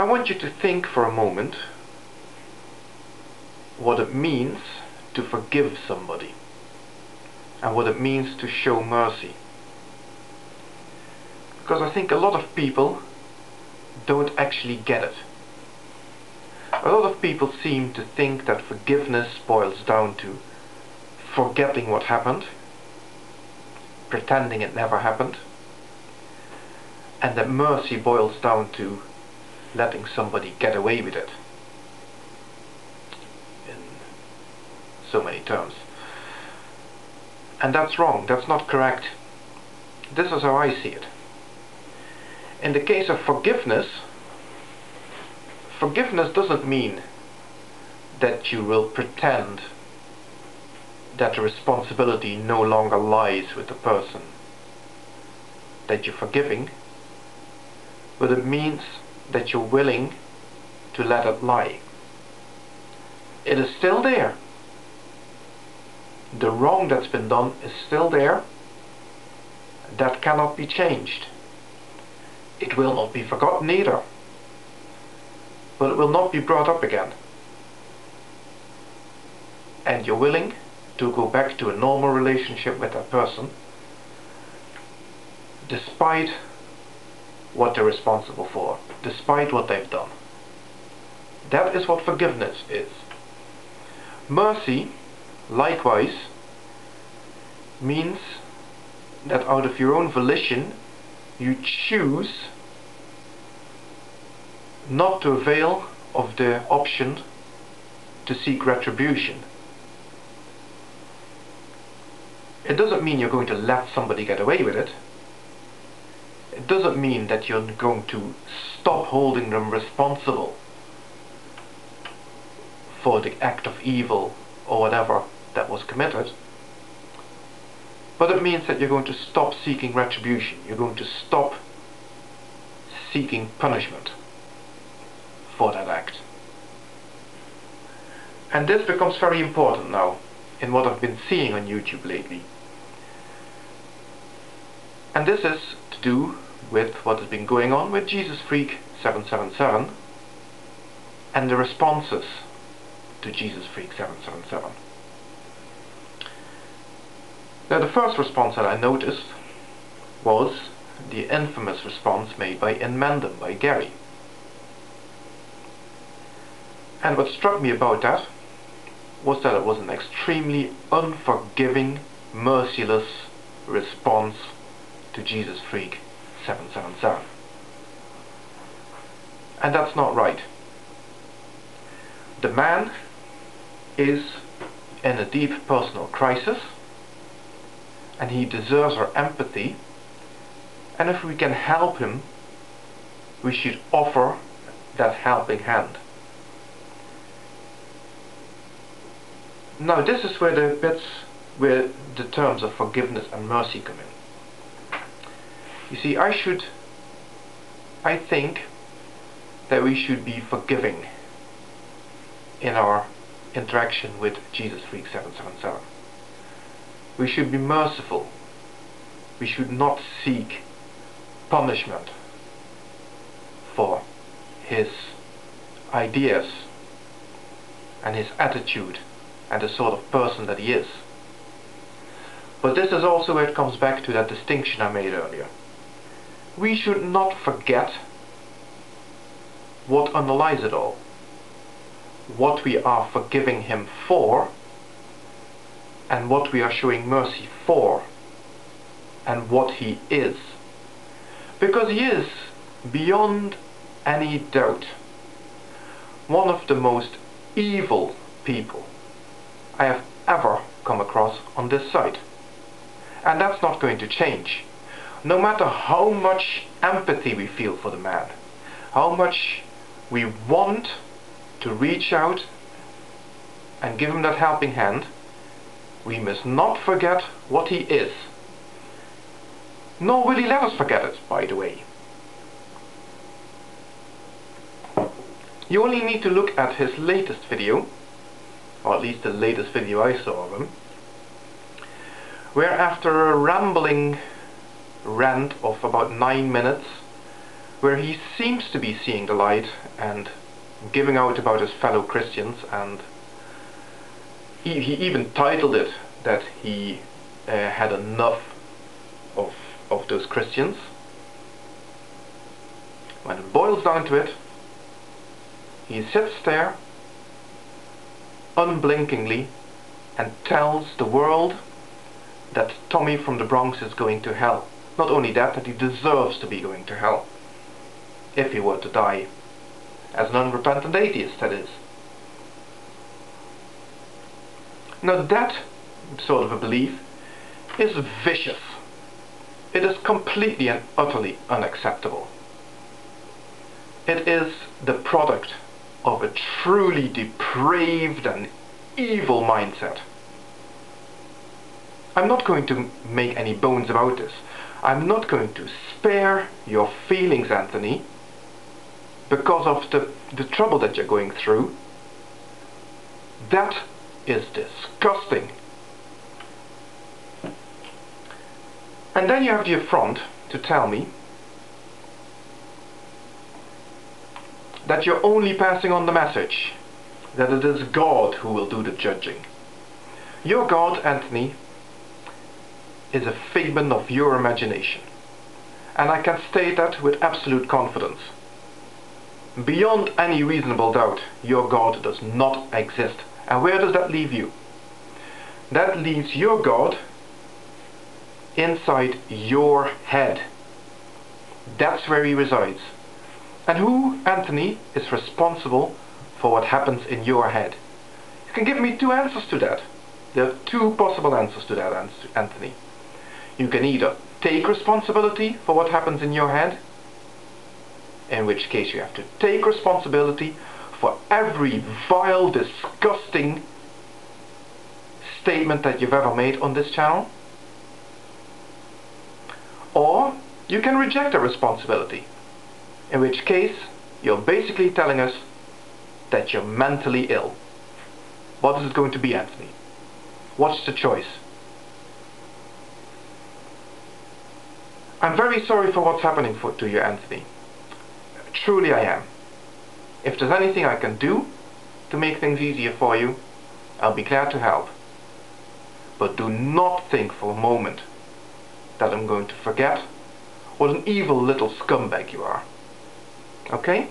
I want you to think for a moment what it means to forgive somebody and what it means to show mercy. Because I think a lot of people don't actually get it. A lot of people seem to think that forgiveness boils down to forgetting what happened, pretending it never happened, and that mercy boils down to letting somebody get away with it. In so many terms. And that's wrong, that's not correct. This is how I see it. In the case of forgiveness, forgiveness doesn't mean that you will pretend that the responsibility no longer lies with the person that you're forgiving, but it means that you're willing to let it lie. It is still there. The wrong that's been done is still there. That cannot be changed. It will not be forgotten either. But it will not be brought up again. And you're willing to go back to a normal relationship with that person despite what they're responsible for, despite what they've done. That is what forgiveness is. Mercy, likewise, means that out of your own volition you choose not to avail of the option to seek retribution. It doesn't mean you're going to let somebody get away with it. Doesn't mean that you're going to stop holding them responsible for the act of evil or whatever that was committed. But it means that you're going to stop seeking retribution. You're going to stop seeking punishment for that act. And this becomes very important now in what I've been seeing on YouTube lately. And this is to do with what has been going on with Jesus Freak 777 and the responses to Jesus Freak 777. Now the first response that I noticed was the infamous response made by Inmendham by Gary. And what struck me about that was that it was an extremely unforgiving, merciless response to Jesus Freak 777. And that's not right. The man is in a deep personal crisis and he deserves our empathy and if we can help him we should offer that helping hand. Now this is where the bits where the terms of forgiveness and mercy come in. You see, I should, I think that we should be forgiving in our interaction with Jesus Freak 777. We should be merciful. We should not seek punishment for his ideas and his attitude and the sort of person that he is. But this is also where it comes back to that distinction I made earlier. We should not forget what underlies it all. What we are forgiving him for and what we are showing mercy for and what he is. Because he is, beyond any doubt, one of the most evil people I have ever come across on this site. And that's not going to change. No matter how much empathy we feel for the man, how much we want to reach out and give him that helping hand, we must not forget what he is. Nor will he let us forget it, by the way. You only need to look at his latest video or at least the latest video I saw of him, where after a rambling rant of about 9 minutes, where he seems to be seeing the light and giving out about his fellow Christians and he, he even titled it that he uh, had enough of, of those Christians. When it boils down to it, he sits there unblinkingly and tells the world that Tommy from the Bronx is going to hell. Not only that, that he deserves to be going to hell. If he were to die. As an unrepentant atheist, that is. Now that sort of a belief is vicious. It is completely and utterly unacceptable. It is the product of a truly depraved and evil mindset. I'm not going to make any bones about this. I'm not going to spare your feelings, Anthony, because of the, the trouble that you're going through. That is disgusting. And then you have the affront to tell me that you're only passing on the message, that it is God who will do the judging. Your God, Anthony, is a figment of your imagination. And I can state that with absolute confidence. Beyond any reasonable doubt, your God does not exist. And where does that leave you? That leaves your God inside your head. That's where he resides. And who, Anthony, is responsible for what happens in your head? You can give me two answers to that. There are two possible answers to that, Anthony. You can either take responsibility for what happens in your head, in which case you have to take responsibility for every vile, disgusting statement that you've ever made on this channel. Or you can reject the responsibility, in which case you're basically telling us that you're mentally ill. What is it going to be, Anthony? What's the choice? I'm very sorry for what's happening for, to you, Anthony. Truly I am. If there's anything I can do to make things easier for you, I'll be glad to help. But do not think for a moment that I'm going to forget what an evil little scumbag you are. Okay?